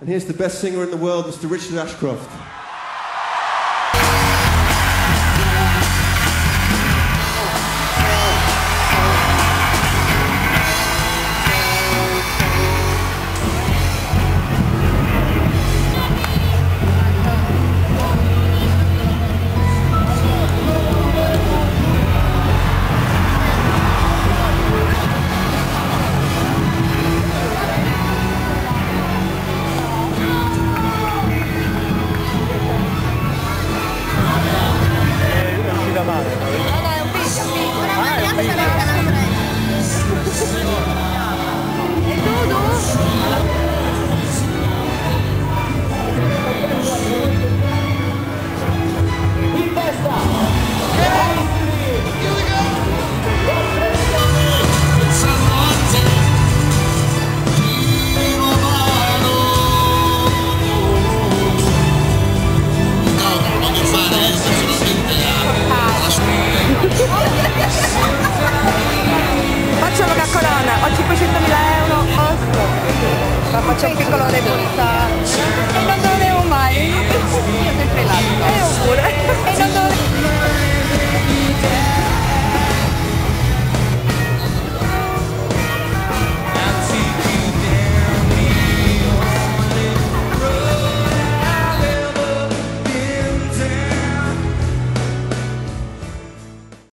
And here's the best singer in the world, Mr. Richard Ashcroft. c'è un piccolo blu.